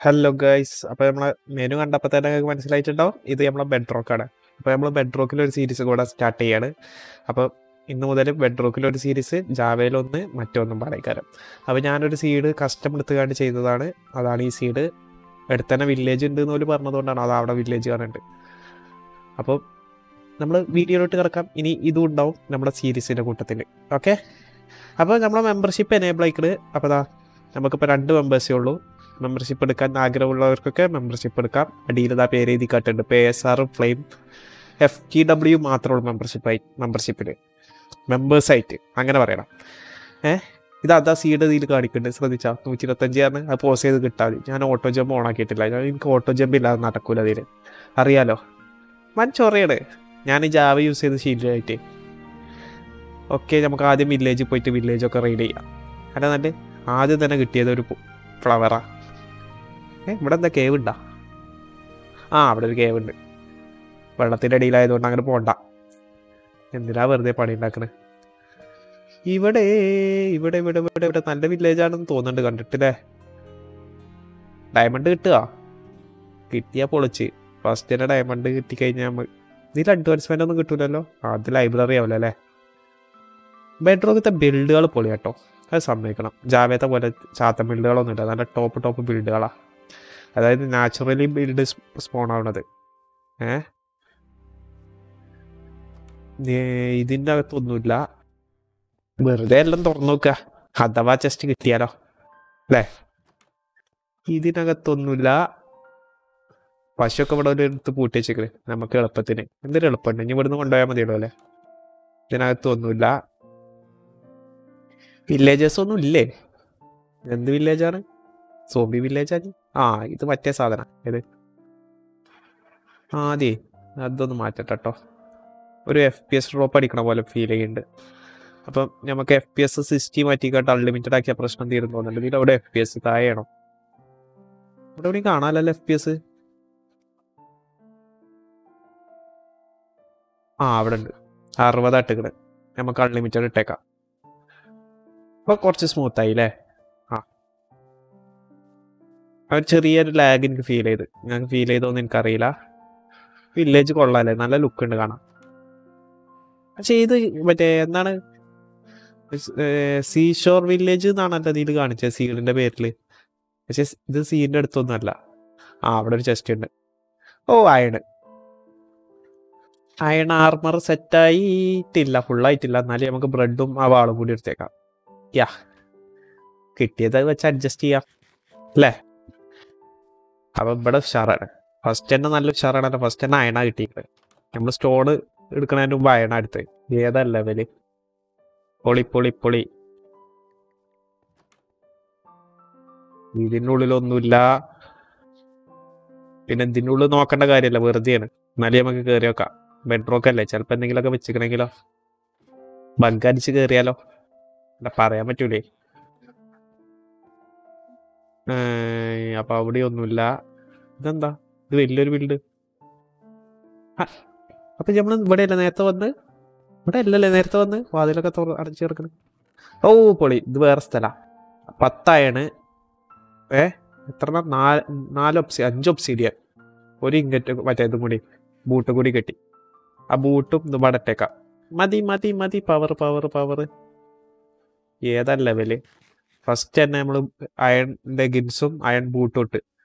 Hello guys അപ്പോൾ നമ്മളെ menu കണ്ടപ്പോൾ തന്നെ നിങ്ങൾക്ക് മനസ്സിലായിട്ടുണ്ടാവും ഇത് നമ്മളെ ബെഡ്റോക്കാണ് അപ്പോൾ നമ്മൾ ബെഡ്റോക്കിൽ ഒരു സീരീസ് കൂടെ സ്റ്റാർട്ട് ചെയ്യാണ്. അപ്പോൾ ഇന്ന് മുതൽ ബെഡ്റോക്കിൽ ഒരു സീരീസ് ജാവയിലൊന്ന് മറ്റൊന്നും പറയക്കാരം. അപ്പോൾ ഞാനൊരു സീഡ് കസ്റ്റം എടുത്തുകൊണ്ട് ചെയ്തതാണ്. അതാണ് ഈ സീഡ് എടുത്തന്നെ വില്ലേജ് ഉണ്ട് എന്ന് പോലും പറഞ്ഞതുകൊണ്ടാണ്. അത് അവിടെ വില്ലേജ് കാണുന്നുണ്ട് അപ്പോൾ നമ്മൾ വീഡിയോയിലോട്ട് കിടക്കാം. ഇനി ഇതും ഉണ്ടാവും നമ്മുടെ സീരീസിന്റെ കൂട്ടത്തിൽ ഓക്കെ അപ്പോൾ നമ്മളെ മെമ്പർഷിപ്പ് എനേബിൾ ആയിക്കണ്. അപ്പോൾ ദാ നമുക്കിപ്പോൾ രണ്ട് മെമ്പേഴ്സേ ഉള്ളൂ. മെമ്പർഷിപ്പ് എടുക്കാൻ ആഗ്രഹമുള്ളവർക്കൊക്കെ മെമ്പർഷിപ്പ് എടുക്കാം. അടിയിൽ ഇതാ പേര് എഴുതി കാട്ടുണ്ട് പേ S R flame F T W മാത്രമുള്ള മെമ്പർഷിപ്പായി മെമ്പർഷിപ്പിൽ മെമ്പേഴ്സായിട്ട് അങ്ങനെ പറയണം. ഏഹ് ഇത് അതാ സീഡ് ഇതിൽ കാണിക്കുന്നുണ്ട്. ശ്രദ്ധിച്ചാൽ നൂറ്റി ആണ്. അത് പോസ് ചെയ്ത് കിട്ടാൽ ഞാൻ ഓട്ടോ ജമ്പ് ഓൺ ആക്കിയിട്ടില്ല. ഞാൻ എനിക്ക് ഓട്ടോ ജമ്പ് ഇല്ലാതെ നടക്കൂല അതിൽ അറിയാലോ? വൻ ചൊറയാണ്. ഞാൻ ജാവ യൂസ് ചെയ്ത് ശീലമായിട്ട് ഓക്കെ നമുക്ക് ആദ്യം വില്ലേജിൽ പോയിട്ട് വില്ലേജൊക്കെ റെയ്ഡ് ചെയ്യാം. അല്ല നല്ല ആദ്യം തന്നെ കിട്ടിയത് ഒരു ഫ്ലവറാ ഏ ഇവിടെ എന്താ കേവ് ഉണ്ടാ ആ അവിടെ ഒരു കേവ് ഉണ്ട് വെള്ളത്തിന്റെ അടിയിലായതുകൊണ്ട് അങ്ങനെ പോണ്ട. എന്തിനാ വെറുതെ പണി ഉണ്ടാക്കണേ ഇവിടെ ഇവിടെ ഇവിടെ ഇവിടെ ഇവിടെ നല്ല വില്ലേജ് ആണെന്ന് തോന്നുന്നുണ്ട് കണ്ടിട്ടില്ലേ? ഡയമണ്ട് കിട്ടുക. കിട്ടിയാ പൊളിച്ച്. ഫസ്റ്റ് തന്നെ ഡയമണ്ട് കിട്ടിക്കഴിഞ്ഞാൽ നമ്മൾ ഇതിൽ അഡ്വാൻസ്മെന്റ് ഒന്നും കിട്ടൂലല്ലോ? അത് ലൈബ്രറി ആവില്ല അല്ലേ? ബെഡ്റൂമിലത്തെ ബിൽഡുകൾ പൊളി കേട്ടോ അത് സമ്മതിക്കണം. ജാവേത്തെ പോലെ ചാത്ത ബിൽഡുകളൊന്നും ഇല്ല നല്ല ടോപ്പ് ടോപ്പ് ബിൽഡുകളാണ് അതായത് നാച്ചുറലി ബിൽഡ് സ്പോൺ ആവണത്. ഏഹ് ഇതിന്റെ അകത്തൊന്നുമില്ല. വെറുതെ എല്ലാം തുറന്നു നോക്കുക അഥവാ ചെസ്റ്റ് കിട്ടിയാലോ. അല്ലേ? ഇതിനകത്തൊന്നുമില്ല. പശുവൊക്കെ ഇവിടെ ഒരു എടുത്ത് പൂട്ടി വെച്ചേക്കൽ നമുക്ക് എളുപ്പത്തിന്. എന്തൊരു എളുപ്പമുണ്ട്. ഇനി ഇവിടുന്ന് കൊണ്ടുപോയാൽ മതിയല്ലോ അല്ലേ? ഇതിനകത്തൊന്നുമില്ല. വില്ലേജസ് ഒന്നും ഇല്ലേ? എന്ത് വില്ലേജാണ് സോംബി വില്ലേജാണ് ആ ഇത് മറ്റേ സാധനം. ഏത്? ആ അതെ അതൊന്ന് മാറ്റട്ടെ കേട്ടോ ഒരു എഫ് പി എസ് ഡ്രോപ്പ് അടിക്കണ പോലെ ഫീൽ ചെയ്യുന്നുണ്ട്. അപ്പം നമുക്ക് എഫ് പി എസ് സിക്സ്റ്റി മാറ്റിക്കാട്ട് അൺലിമിറ്റഡ് ആക്കിയ പ്രശ്നം തീരുന്നു തോന്നുന്നുണ്ട് ഇതിൽ അവിടെ എഫ് പി എസ് താഴെയാണോ ഇവിടെ എവിടെയും കാണാനല്ലോ എഫ് പി എസ് ആ അവിടെ ഉണ്ട്. അറുപത് അട്ടുകൾ നമുക്ക് അൺലിമിറ്റഡ് ഇട്ടേക്കാം. അപ്പൊ കുറച്ച് സ്മൂത്തായി അല്ലേ ഒരു ചെറിയൊരു ലാഗ് എനിക്ക് ഫീൽ ചെയ്ത്. ഞങ്ങൾക്ക് ഫീൽ ചെയ്തോന്ന് എനിക്കറിയില്ല. വില്ലേജ് കൊള്ളാല്ലേ നല്ല ലുക്ക് ഉണ്ട് കാണാം പക്ഷെ ഇത് മറ്റേ എന്താണ്? സീഷോർ വില്ലേജ് എന്നാണല്ലോ ഇതിൽ കാണിച്ചത് സീഡിന്റെ പേരിൽ പക്ഷെ ഇത് സീലിന്റെ അടുത്തൊന്നും അല്ല ആ അവിടെ ഒരു ചെസ്റ്റ് ഉണ്ട്. ഓ അയൺ. അയൺ ആർമർ സെറ്റായിട്ടില്ല ഫുള്ളായിട്ടില്ല എന്നാലും നമുക്ക് ബ്രെഡും ആ വാളും കൂടി എടുത്തേക്കാം. യാ. കിട്ടിയത് വെച്ച് അഡ്ജസ്റ്റ് ചെയ്യാം. അല്ലേ? അപ്പൊ ഇവിടെ ഉഷാറാണ്. ഫസ്റ്റ് തന്നെ നല്ല ഉഷാറാണ് ഫസ്റ്റ് തന്നെ അയണ കിട്ടിയിട്ടുണ്ട് നമ്മൾ സ്റ്റോൺ എടുക്കണതിന് മുമ്പ് അയണ എടുത്ത് ഏതാ ലെവൽ പൊളി പൊളി പൊളി. ഇതിന്റെ ഉള്ളിലൊന്നുമില്ല പിന്നെ ഇതിന്റെ ഉള്ളിൽ നോക്കേണ്ട കാര്യമല്ല. വെറുതെയാണ്. എന്നാലും നമുക്ക് കയറി നോക്കാം. ബെഡ്റോക്ക് അല്ലേ? ചിലപ്പോൾ എന്തെങ്കിലുമൊക്കെ വെച്ചിക്കണമെങ്കിലോ ബഗ് അടിച്ച് കയറിയാലോ അല്ല പറയാൻ പറ്റൂലേ. അപ്പൊ അവിടെ ഒന്നുമില്ല ഇതെന്താ? ഇത് വലിയൊരു ബിൽഡ് അപ്പൊ നമ്മൾ ഇവിടെ അല്ലേ നേരത്തെ വന്ന്? ഇവിടെ അല്ലല്ലേ നേരത്തെ വന്ന്? വാതിലൊക്കെ തുറ അടച്ചു കിടക്കണം. ഓ പൊളി. ഇത് വേറെ സ്ഥല. പത്തായാണ്. ഏ എത്ര നാല് നാല് ഒപ്സി അഞ്ച് ഒപ്സീഡിയൻ ഒരു ഇങ്കറ്റ് മറ്റേ ഇതും കൂടി. ബൂട്ടും കൂടി കെട്ടി. ആ ബൂട്ടും ഇത് പടട്ടേക്കാം മതി മതി മതി. പവർ പവർ പവർ ഏതാ ലെവൽ ഫസ്റ്റ് തന്നെ നമ്മൾ അയൺ ലെഗിൻസും അയൺ ബൂട്ടും ഇട്ട്.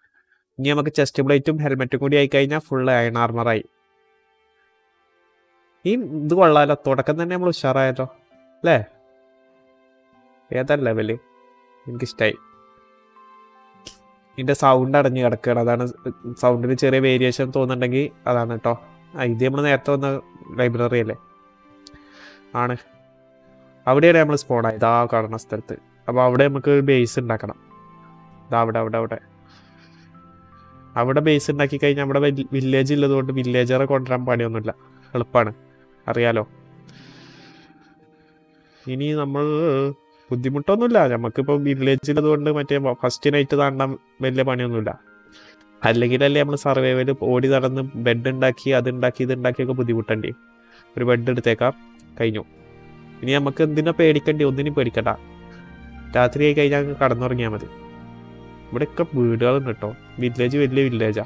ഇനി നമുക്ക് ചെസ്റ്റ് പ്ലേറ്റും ഹെൽമെറ്റും കൂടി ആയി കഴിഞ്ഞാൽ ഫുൾ അയൺ ആർമറായി ഈ ഇത് കൊള്ളാലോ. തുടക്കം തന്നെ നമ്മൾ ഉഷാറായല്ലോ. അല്ലേ? ഏതാ ലെവൽ എനിക്കിഷ്ടായി. ഇതിന്റെ സൗണ്ട് അടഞ്ഞു കിടക്കുകയാണ്. അതാണ് സൗണ്ടിന് ചെറിയ വേരിയേഷൻ തോന്നുന്നുണ്ടെങ്കിൽ അതാണ് കേട്ടോ ഇത് നമ്മൾ നേരത്തെ വന്ന ലൈബ്രറി അല്ലേ? ആണ്. അവിടെയാണ് നമ്മൾ സ്പോൺ ആ കാണുന്ന സ്ഥലത്ത്. അപ്പോൾ അവിടെ നമുക്ക് ബേസ് ഉണ്ടാക്കണം. ഇതാ അവിടെ അവിടെ അവിടെ. അവിടെ ബേസ് ഉണ്ടാക്കി കഴിഞ്ഞാൽ അവിടെ വില്ലേജ് ഉള്ളതുകൊണ്ട് വില്ലേജറെ കൊണ്ടുവരാൻ പണിയൊന്നുമില്ല. എളുപ്പമാണ് അറിയാലോ? ഇനി നമ്മൾ ബുദ്ധിമുട്ടൊന്നുമില്ല. നമുക്കിപ്പോൾ വില്ലേജിൽ കൊണ്ട് മറ്റേ ഫസ്റ്റ് നൈറ്റ് താണ്ടാൻ വലിയ പണിയൊന്നുമില്ല. അല്ലെങ്കിലല്ലേ നമ്മൾ സർവൈവൽ ഓടി നടന്ന് ബെഡ് ഉണ്ടാക്കി അത് ഉണ്ടാക്കി ഇത് ഉണ്ടാക്കിയൊക്കെ ബുദ്ധിമുട്ടണ്ടേ ഒരു ബെഡ് എടുത്തേക്കാം. കഴിഞ്ഞു. ഇനി നമുക്ക് എന്തിനാ പേടിക്കണ്ടേ? ഒന്നിനും പേടിക്കണ്ട. രാത്രിയായി കഴിഞ്ഞാൽ കടന്നുറങ്ങിയാൽ മതി. ഇവിടെയൊക്കെ വീടുകളുണ്ട് കേട്ടോ. വില്ലേജ് വലിയ വില്ലേജാ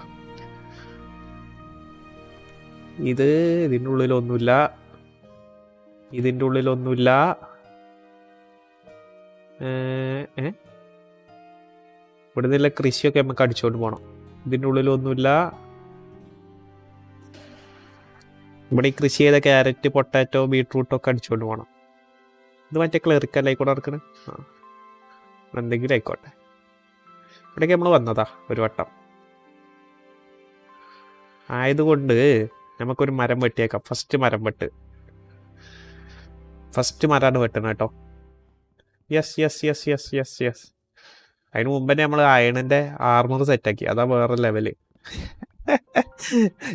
ഇത് ഇതിന്റെ ഉള്ളിലൊന്നുമില്ല. ഇതിന്റെ ഉള്ളിലൊന്നുമില്ല? ഇവിടെ നിന്നുള്ള കൃഷിയൊക്കെ നമുക്ക് അടിച്ചുകൊണ്ട് പോകണം ഇതിന്റെ ഉള്ളിലൊന്നുമില്ല. ഇവിടെ ഈ കൃഷി ചെയ്ത ക്യാരറ്റ് പൊട്ടാറ്റോ ബീട്രൂട്ടോ ഒക്കെ അടിച്ചുകൊണ്ട് പോകണം ഇത് മറ്റേ ക്ലറിക്കല്ലായി കൂടെ നടക്കണേ? ആ. എന്തെങ്കിലും ആയിക്കോട്ടെ. ഇവിടേക്ക് നമ്മൾ വന്നതാ ഒരു വട്ടം. ആയതുകൊണ്ട് നമുക്കൊരു മരം വെട്ടിയേക്കാം. ഫസ്റ്റ് മരം വെട്ട്. ഫസ്റ്റ് മരമാണ് വെട്ടണം കേട്ടോ. Yes yes yes yes yes yes അതിന് മുമ്പ് തന്നെ നമ്മൾ അയണിന്റെ ആർമർ സെറ്റാക്കി അതാ വേറെ ലെവൽ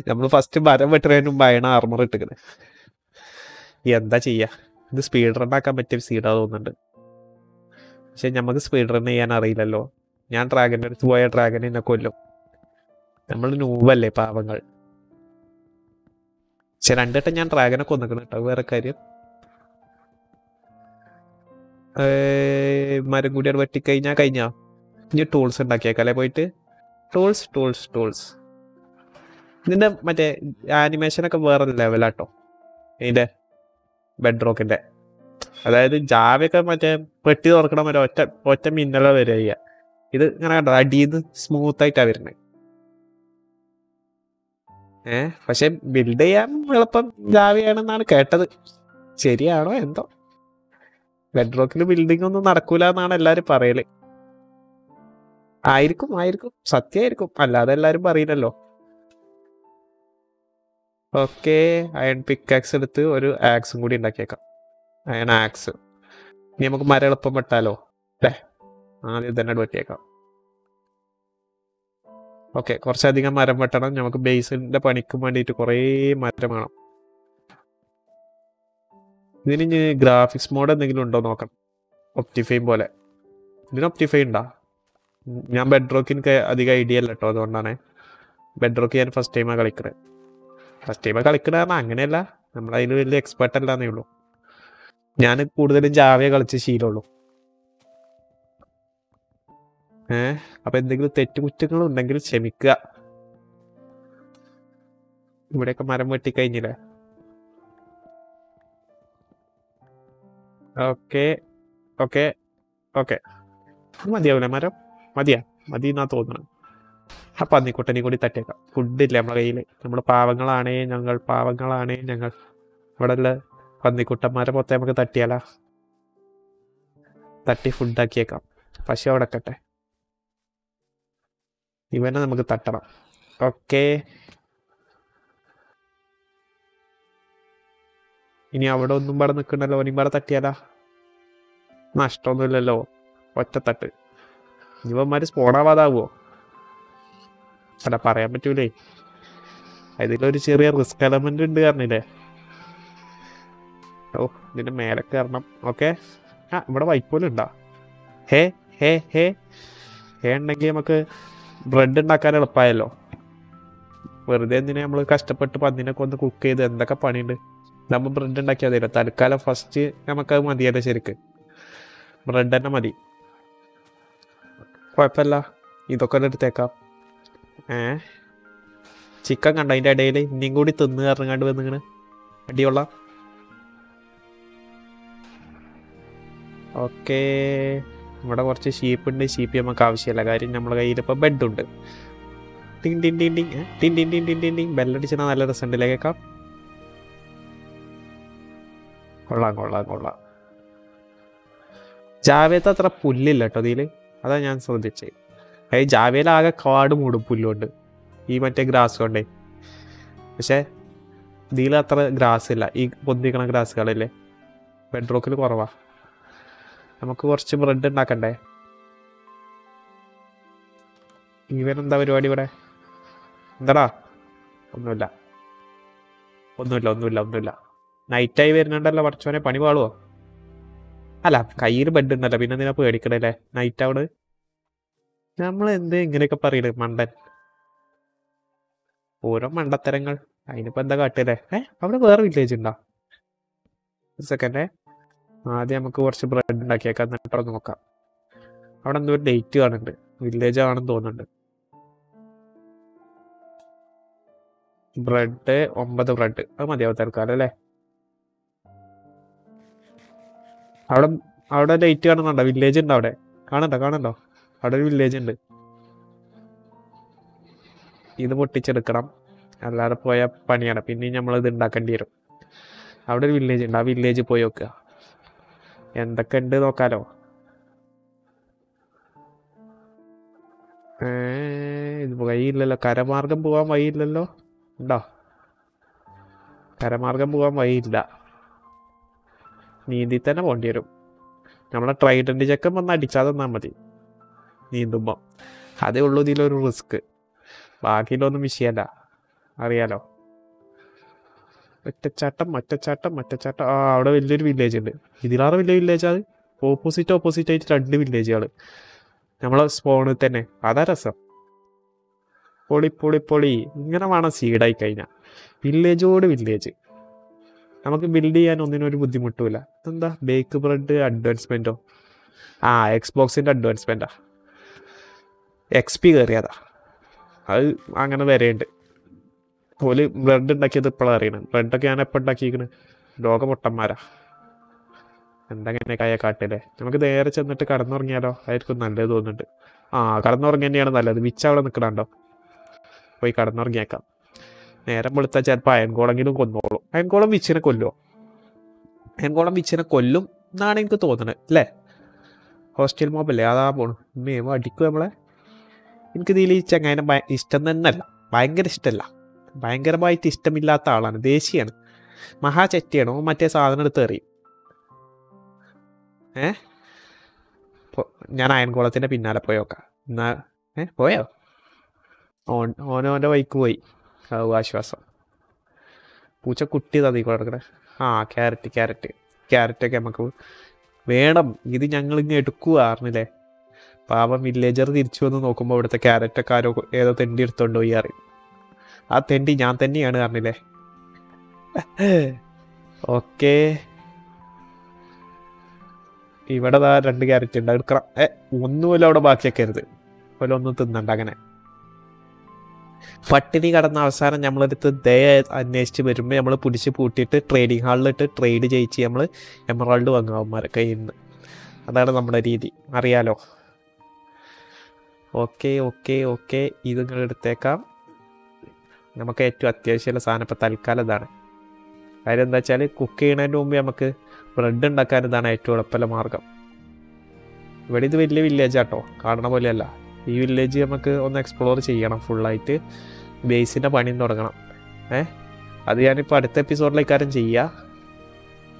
നമ്മൾ ഫസ്റ്റ് മരം വെട്ടുന്നതിന് മുമ്പ് അയണ ആർമർ ഇട്ടിക്കണേ എന്താ ചെയ്യുക ഇത് സ്പീഡ് റൺ ആക്കാൻ പറ്റിയ സീഡാ തോന്നുന്നുണ്ട്. പക്ഷെ നമുക്ക് സ്പീഡ് റൺ ചെയ്യാൻ അറിയില്ലല്ലോ. ഞാൻ ഡ്രാഗന്റെ അടുത്ത് പോയ ഡ്രാഗൻ എന്നെ കൊല്ലും. നമ്മൾ നൂവല്ലേ പാവങ്ങൾ? പക്ഷെ രണ്ടുവട്ടം ഞാൻ ഡ്രാഗനെ കൊന്നിക്കണം കേട്ടോ വേറെ കാര്യം. മരം കൂടി അവിടെ വെട്ടിക്കഴിഞ്ഞാൽ കഴിഞ്ഞാ? ഇനി ടൂൾസ് ഉണ്ടാക്കിയേക്കല്ലേ പോയിട്ട്? ടൂൾസ് ടൂൾസ് ടൂൾസ് നിന്റെ മറ്റേ ആനിമേഷനൊക്കെ വേറെ ലെവലാട്ടോ ഇതിന്റെ ബെഡ്റോക്കിന്റെ അതായത് ജാവയൊക്കെ മറ്റേ പെട്ടി തുറക്കണം ഒറ്റ ഒറ്റ മിന്നല വരിക ഇത് ഇങ്ങനെ കണ്ടോ അടിയിന്ന് സ്മൂത്ത് ആയിട്ടാ വരുന്നത് ഏഹ് പക്ഷെ ബിൽഡ് ചെയ്യാൻ എളുപ്പം ജാവയാണെന്നാണ് കേട്ടത്. ശരിയാണോ എന്തോ? ബെഡ്റോക്കിൽ ബിൽഡിംഗ് ഒന്നും നടക്കൂല എന്നാണ് എല്ലാരും പറയൽ. ആയിരിക്കും ആയിരിക്കും. സത്യമായിരിക്കും അല്ലാതെ എല്ലാരും പറയില്ലല്ലോ. ഓക്കെ അയൺ പിക്കാക്സ് എടുത്ത് ഒരു ആക്സും കൂടി ഉണ്ടാക്കിയേക്കാം. അയൺ ആക്സ് ഇനി നമുക്ക് മരം എളുപ്പം വെട്ടാലോ? അല്ലേ? ആദ്യം തന്നെ വെട്ടിയേക്കാം ഓക്കെ കുറച്ചധികം മരം വെട്ടണം. നമുക്ക് ബേസിന്റെ പണിക്കും വേണ്ടിയിട്ട് കുറേ മരം വേണം. ഇതിന് ഗ്രാഫിക്സ് മോഡ് എന്തെങ്കിലും ഉണ്ടോ നോക്കണം ഒപ്റ്റിഫൈം പോലെ. ഇതിന് ഒപ്റ്റിഫൈ ഉണ്ടാ? ഞാൻ ബെഡ്റോക്ക് എനിക്ക് അധികം ഐഡിയ അല്ല കേട്ടോ അതുകൊണ്ടാണ്. ബെഡ്റോക്ക് ഞാൻ ഫസ്റ്റ് ടൈമാണ് കളിക്കുന്നത് ഫസ്റ്റ് ടൈമാണ് കളിക്കണ കാരണം അങ്ങനെയല്ല. നമ്മളതിന് വലിയ എക്സ്പെർട്ട് ഉള്ളൂ. ഞാൻ കൂടുതലും ജാവയെ കളിച്ച് ശീലമുള്ളൂ ഏ? അപ്പൊ എന്തെങ്കിലും തെറ്റുകുറ്റങ്ങൾ ഉണ്ടെങ്കിൽ ക്ഷമിക്കുക. ഇവിടെയൊക്കെ മരം വെട്ടിക്കഴിഞ്ഞില്ലേ? ഓക്കെ. ഓക്കെ. ഓക്കെ. മതിയാവില്ല മരം? മതിയാ. മതി എന്നാ തോന്നുന്നു ആ പന്നിക്കുട്ടനെ കൂടി തട്ടിയേക്കാം. ഇല്ല നമ്മളെ കയ്യിൽ നമ്മൾ പാവങ്ങളാണേ ഞങ്ങൾ പാവങ്ങളാണേ ഞങ്ങൾ ഇവിടെ ഉള്ള പന്നിക്കുട്ടന്മാരെ മൊത്തം നമുക്ക് തട്ടിയാലാ? തട്ടി ഫുഡാക്കിയേക്കാം പശു അവിടെ ഇവനെ നമുക്ക് തട്ടണം. ഓക്കെ. ഇനി അവിടെ ഒന്നും പാടെ നിൽക്കണ്ടല്ലോ ഇനി പാടെ തട്ടിയാലാ. നഷ്ടമൊന്നുമില്ലല്ലോ. ഒറ്റത്തട്ട് ഇവന്മാര് സ്പോണാവാതാവോ അല്ല പറയാൻ പറ്റൂലേ. അതിലൊരു ചെറിയ റിസ്ക് എലമെന്റ് ഉണ്ട് കാരണില്ലേ ഓ ഇതിന്റെ മേലെ കയറണം ഓക്കെ. ആ ഇവിടെ വൈപ്പോലുണ്ടാ ഹേ ഹേ ഹേ. ഹേ ഉണ്ടെങ്കിൽ നമുക്ക് ബ്രെഡ് ഉണ്ടാക്കാൻ എളുപ്പമായല്ലോ വെറുതെ എന്തിനാ നമ്മൾ കഷ്ടപ്പെട്ട് പന്നിനൊക്കെ ഒന്ന് കുക്ക് ചെയ്ത് എന്തൊക്കെ പണിയുണ്ട്? നമ്മൾ ബ്രെഡ് ഉണ്ടാക്കിയാൽ മതിയല്ലോ. തൽക്കാലം ഫസ്റ്റ് നമുക്കത് മതിയല്ലേ ശരിക്ക്. ബ്രെഡ് തന്നെ മതി. കുഴപ്പമില്ല. ഇതൊക്കെ എടുത്തേക്കാം. ഏ? ചിക്കൻ കണ്ട അതിന്റെ ഇടയിൽ ഇനിയും കൂടി തിന്ന് ഇറങ്ങാണ്ട് വന്നിങ്ങനെ. അടിയുള്ള. ഓക്കെ. ഇവിടെ കുറച്ച് ഷീപ്പ് ഉണ്ട് ഷീപ്പ് നമുക്ക് ആവശ്യമില്ല കാര്യം നമ്മുടെ കയ്യിൽ ഇപ്പോൾ ബെഡുണ്ട് ടിങ് ടിങ് ടിങ് ടിങ്? ടിങ് ടിങ് ടിങ് ബെല്ലടിച്ചാൽ നല്ല രസമുണ്ടല്ലേ കേൾക്കാം കൊള്ളാം കൊള്ളാം കൊള്ളാം. ജാവേത്ത് അത്ര പുല്ലില്ല കേട്ടോ ഇതിൽ അതാ ഞാൻ ശ്രദ്ധിച്ചത് അതായത് ജാവേല ആകെ കാട് മൂടും പുല്ലുകൊണ്ട്. ഈ മറ്റേ ഗ്രാസ് കൊണ്ടേ. പക്ഷേ ഇതിൽ അത്ര ഗ്രാസ് ഇല്ല. ഈ പൊന്തിക്കണ ഗ്രാസുകളില്ലേ? ബെഡ് റോക്കിൽ കുറവാ. നമുക്ക് കുറച്ച് ബ്രെഡ് ഉണ്ടാക്കണ്ടേ? ഇവനെന്താ പരിപാടി ഇവിടെ? എന്താടാ? ഒന്നുമില്ല. ഒന്നുമില്ല ഒന്നുമില്ല ഒന്നുമില്ല. നൈറ്റായി വരുന്നുണ്ടല്ലോ പഠിച്ചവനെ പണി പാളുവോ? അല്ല കയ്യിൽ ബെഡ് ഉണ്ടല്ലോ പിന്നെ നിന പേടിക്കണല്ലേ നൈറ്റ് അവിടെ? നമ്മൾ എന്ത് ഇങ്ങനെയൊക്കെ പറയണേ മണ്ടൻ? ഓരോ മണ്ടത്തരങ്ങൾ. അതിനിപ്പോ എന്താ കാട്ടിയല്ലേ ഏഹ് അവിടെ വേറെ വില്ലേജ് ഉണ്ടോ? സെക്കൻഡേ ആദ്യം നമുക്ക് കുറച്ച് ബ്രെഡ് ഉണ്ടാക്കിയേക്കാം എന്നിട്ട് അവിടെ നോക്കാം. അവിടെ എന്തോ ഒരു ഡേറ്റ് കാണുന്നുണ്ട്. വില്ലേജ് ആണെന്ന് തോന്നുന്നുണ്ട്. ബ്രെഡ് ഒമ്പത് ബ്രെഡ് അത് മതിയാവും തൽക്കാലം അല്ലേ? അവിടെ അവിടെ ഡേറ്റ് കാണുന്നുണ്ടോ? വില്ലേജ് ഉണ്ടോ അവിടെ? കാണണ്ടോ കാണണ്ടോ അവിടെ ഒരു വില്ലേജ് ഉണ്ട്. ഇത് പൊട്ടിച്ചെടുക്കണം. അല്ലാതെ പോയ പണിയാണ്. പിന്നെയും നമ്മൾ ഇത് ഉണ്ടാക്കേണ്ടി വരും. അവിടെ ഒരു വില്ലേജ് ഉണ്ട്. ആ വില്ലേജ് പോയി നോക്കുക. എന്തൊക്കെ ഉണ്ട് നോക്കാലോ. ഏ, ഇത് വഴിയില്ലല്ലോ. കരമാർഗം പോകാൻ വഴിയില്ലല്ലോ. ഉണ്ടോ? കരമാർഗം പോകാൻ വഴിയില്ല. നീന്തി തന്നെ പോകേണ്ടി വരും. നമ്മളെ ട്രൈഡന്റ് ചെക്കൻ വന്ന് അടിച്ചാൽ തന്നാൽ മതി. നീന്തുമ്പോൾ അതേ ഉള്ളൂ ഇതിലൊരു റിസ്ക്. ബാക്കിയിലൊന്നും വിഷയമല്ല അറിയാലോ? ഒറ്റച്ചാട്ടം ഒറ്റച്ചാട്ടം ഒറ്റച്ചാട്ടം. ആ അവിടെ വലിയൊരു വില്ലേജ് ഉണ്ട്. ഇതിലാറ് വലിയ വില്ലേജ് അത്? ഓപ്പോസിറ്റ് ഓപ്പോസിറ്റ് ആയിട്ട് രണ്ട് വില്ലേജുകൾ നമ്മളെ സ്പോണിൽ തന്നെ. അതാ രസം. പൊളി പൊളി പൊളി. ഇങ്ങനെ വേണം സീഡായി കഴിഞ്ഞാൽ വില്ലേജോട് വില്ലേജ് നമുക്ക് ബിൽഡ് ചെയ്യാൻ ഒന്നിനും ഒരു ബുദ്ധിമുട്ടുമില്ല. എന്താ ബേക്ക് ബ്രെഡ് അഡ്വാൻസ്മെന്റോ ആ എക്സ്ബോക്സിന്റെ അഡ്വാൻസ്മെന്റാ എക്സ് പി കയറിയതാ അത് അങ്ങനെ വരെയുണ്ട് ഓൽ ബ്രെഡ് ഉണ്ടാക്കിയത് ഇപ്പോഴാണ് അറിയണം. ബ്രെഡൊക്കെ ഞാൻ എപ്പോൾ ഉണ്ടാക്കിയിരിക്കണ് ലോകമൊട്ടന്മാരാ. എന്തെങ്ങനെ കയ്യ കാട്ടില്ലേ നമുക്ക് നേരെ ചെന്നിട്ട് കടന്നുറങ്ങിയാലോ? ആയിരിക്കും നല്ലത് തോന്നുന്നുണ്ട്. ആ കടന്നുറങ്ങി തന്നെയാണ് നല്ലത്. വിച്ച അവിടെ നിൽക്കണുണ്ടോ പോയി കടന്നുറങ്ങിയേക്കാം. നേരം വെളുത്താൽ ചിലപ്പോൾ അയൻകോളെങ്കിലും കൊന്നോളും. അയൻകോളം വിച്ചിനെ കൊല്ലുമോ അയൻകോളം വിച്ചിനെ കൊല്ലും എന്നാണ് എനിക്ക് തോന്നുന്നത് അല്ലേ? ഹോസ്റ്റൽ മോബല്ലേ? അതാ പോണു. മേമ അടിക്കും നമ്മളെ? എനിക്ക് ഇതിൽ ഈ ചങ്ങായിനെ ഇഷ്ടം തന്നെയല്ല. ഭയങ്കര ഇഷ്ടമല്ല ഭയങ്കരമായിട്ട് ഇഷ്ടമില്ലാത്ത ആളാണ്. ദേശീയാണ് ഓൻ മറ്റേ സാധനം എടുത്ത് എറിയും. ഏ? ഞാൻ അയൻകുളത്തിന്റെ പിന്നാലെ പോയോക്കാം എന്നാ ഏ പോയോ? ഓൻ ഓനോന്റെ വൈക്ക് പോയി. ആശ്വാസം. പൂച്ച കുട്ടി തതി കൊടുക്കണേ. ആ ക്യാരറ്റ് ക്യാരറ്റ്. ക്യാരറ്റൊക്കെ നമുക്ക് വേണം. ഇത് ഞങ്ങൾ ഇങ്ങനെ എടുക്കുക അറിഞ്ഞില്ലേ? പാവം വില്ലേജർ തിരിച്ചു വന്ന് നോക്കുമ്പോൾ ഇവിടുത്തെ ക്യാരറ്റൊക്കെ ആരോ ഏതോ തെണ്ടി എടുത്തോണ്ട് പോയി അറിയും. ആ തെണ്ടി ഞാൻ തന്നെയാണ് അറിഞ്ഞില്ലേ ഓക്കേ. ഇവിടെ ദാ രണ്ട് ക്യാരറ്റ് ഉണ്ട്. എടുക്കണം. ഏ ഒന്നുമില്ല അവിടെ ബാക്കിയാക്കരുത് പോലെ ഒന്നും തിന്നണ്ട അങ്ങനെ. പട്ടിണി കടന്ന അവസാനം നമ്മളെടുത്ത് ദയ അന്വേഷിച്ച് വരുമ്പോൾ നമ്മൾ പിടിച്ച് പൂട്ടിയിട്ട് ട്രേഡിംഗ് ഹാളിലിട്ട് ട്രേഡ് ചെയ്യിച്ച് നമ്മൾ എമറാൾഡ് വാങ്ങും കയ്യിൽ നിന്ന് അതാണ് നമ്മുടെ രീതി. അറിയാലോ? Okay okay okay. ഇത് നിങ്ങൾ എടുത്തേക്കാം. നമുക്ക് ഏറ്റവും അത്യാവശ്യമുള്ള സാധനം ഇപ്പോൾ തൽക്കാലം ഇതാണ്. കാര്യം എന്താ വെച്ചാൽ കുക്ക് ചെയ്യുന്നതിന് മുമ്പ് നമുക്ക് ബ്രെഡ് ഉണ്ടാക്കാൻ ഇതാണ് ഏറ്റവും എളുപ്പമുള്ള മാർഗം. ഇവിടെ ഇത് വലിയ വില്ലേജ് ആട്ടോ കാണുന്ന പോലെയല്ല. ഈ വില്ലേജ് നമുക്ക് ഒന്ന് എക്സ്പ്ലോർ ചെയ്യണം ഫുള്ളായിട്ട് ബേസിന്റെ പണി തുടങ്ങണം. ഏ? അത് ഞാനിപ്പോൾ അടുത്ത എപ്പിസോഡിലേക്കാരും ചെയ്യുക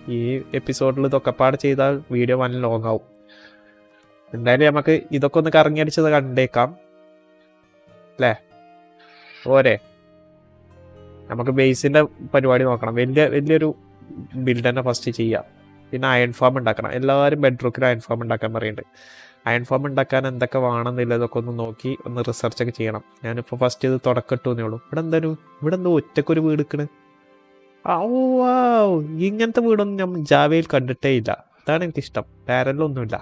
ഈ എപ്പിസോഡിൽ ഇതൊക്കെ പാട് ചെയ്താൽ വീഡിയോ വൻ ലോങ് ആവും. എന്തായാലും നമുക്ക് ഇതൊക്കെ ഒന്ന് കറങ്ങി അടിച്ചത് കണ്ടേക്കാം. അല്ലേ? ഓരെ നമുക്ക് ബേസിന്റെ പരിപാടി നോക്കണം. വലിയ വലിയൊരു ബിൽഡ് തന്നെ ഫസ്റ്റ് ചെയ്യാം. പിന്നെ അയൺ ഫാം ഉണ്ടാക്കണം. എല്ലാവരും ബെഡ്റൂക്കിൽ അയൺ ഫാം ഉണ്ടാക്കാൻ പറയുന്നുണ്ട് അയൺ ഫാം ഉണ്ടാക്കാൻ എന്തൊക്കെ വേണമെന്നില്ലതൊക്കെ ഒന്ന് നോക്കി ഒന്ന് റിസർച്ച് ഒക്കെ ചെയ്യണം. ഞാനിപ്പോൾ ഫസ്റ്റ് ഇത് തുടക്കട്ടൂന്നേ ഉള്ളൂ. ഇവിടെ എന്തായാലും ഇവിടെ എന്തോ ഒറ്റക്കൊരു വീട് എടുക്കണ്. ഇങ്ങനത്തെ വീടൊന്നും ഞാൻ ജാവയിൽ കണ്ടിട്ടേ ഇല്ല. അതാണ് എനിക്കിഷ്ടം പാരലൊന്നുമില്ല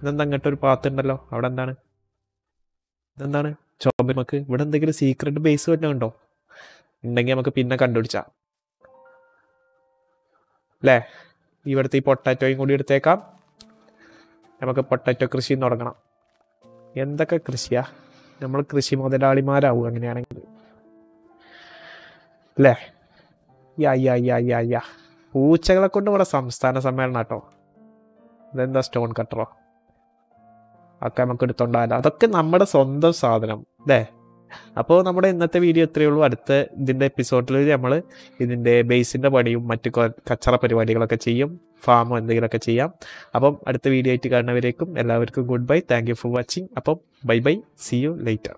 ഇതെന്താ അങ്ങോട്ട് ഒരു പാത്ത് ഉണ്ടല്ലോ? അവിടെ എന്താണ്? ഇതെന്താണ്? ചോബിമക്ക് ഇവിടെ എന്തെങ്കിലും സീക്രട്ട് ബേസ് വല്ലതും ഉണ്ടോ? ഉണ്ടെങ്കിൽ നമുക്ക് പിന്നെ കണ്ടുപിടിച്ചാം. അല്ലേ ഇവിടുത്തെ ഈ പൊട്ടാറ്റോയും കൂടി എടുത്തേക്കാം. നമുക്ക് പൊട്ടാറ്റോ കൃഷി തുടങ്ങണം. എന്തൊക്കെ കൃഷിയാ? നമ്മൾ കൃഷി മുതലാളിമാരാവും അങ്ങനെയാണെങ്കിൽ. അല്ലേ യാ യാ യാ യാ യാ. പൂച്ചകളെ കൊണ്ട് ഇവിടെ സംസ്ഥാന സമ്മേളനം കേട്ടോ ഇതെന്താ സ്റ്റോൺ കട്ടറോ? ഒക്കെ നമുക്ക് എടുത്തോണ്ടാവില്ല അതൊക്കെ നമ്മുടെ സ്വന്തം സാധനം. അല്ലേ അപ്പോൾ നമ്മുടെ ഇന്നത്തെ വീഡിയോ ഇത്രയേ ഉള്ളൂ. അടുത്ത ഇതിന്റെ എപ്പിസോഡിൽ നമ്മൾ ഇതിന്റെ ബേസിന്റെ പണിയും മറ്റു കച്ചറ പരിപാടികളൊക്കെ ചെയ്യും. ഫാമോ എന്തെങ്കിലുമൊക്കെ ചെയ്യാം. അപ്പം അടുത്ത വീഡിയോ ആയിട്ട് കാണുന്നവരേക്കും എല്ലാവർക്കും good bye thank for watching അപ്പം bye bye see you later